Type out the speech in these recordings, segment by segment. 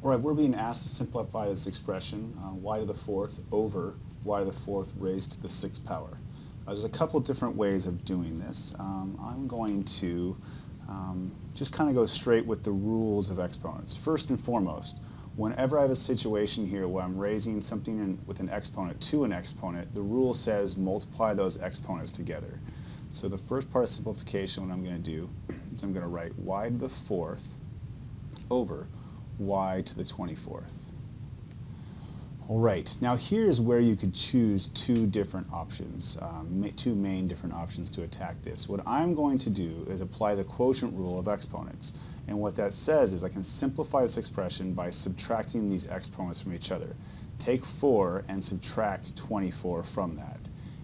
All right, we're being asked to simplify this expression, uh, y to the fourth over y to the fourth raised to the sixth power. Uh, there's a couple different ways of doing this. Um, I'm going to um, just kind of go straight with the rules of exponents. First and foremost, whenever I have a situation here where I'm raising something in, with an exponent to an exponent, the rule says multiply those exponents together. So the first part of simplification, what I'm going to do is I'm going to write y to the fourth over y to the 24th. All right, now here's where you could choose two different options, um, two main different options to attack this. What I'm going to do is apply the quotient rule of exponents. And what that says is I can simplify this expression by subtracting these exponents from each other. Take 4 and subtract 24 from that.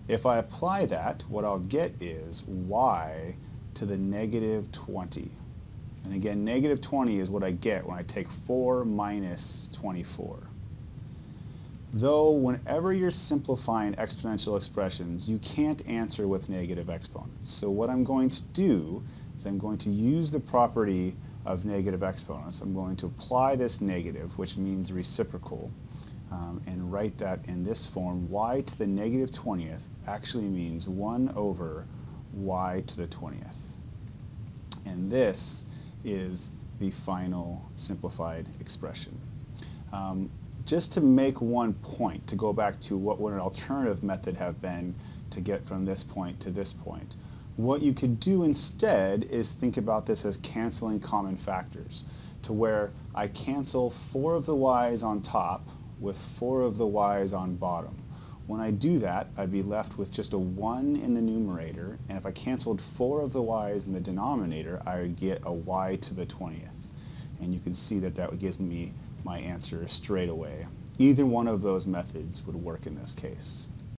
If I apply that, what I'll get is y to the negative 20. And again, negative 20 is what I get when I take 4 minus 24. Though whenever you're simplifying exponential expressions, you can't answer with negative exponents. So what I'm going to do is I'm going to use the property of negative exponents. I'm going to apply this negative, which means reciprocal, um, and write that in this form. y to the negative 20th actually means 1 over y to the 20th. And this is the final simplified expression. Um, just to make one point, to go back to what would an alternative method have been to get from this point to this point, what you could do instead is think about this as canceling common factors, to where I cancel four of the y's on top with four of the y's on bottom. When I do that, I'd be left with just a 1 in the numerator, and if I canceled 4 of the y's in the denominator, I would get a y to the 20th. And you can see that that gives me my answer straight away. Either one of those methods would work in this case.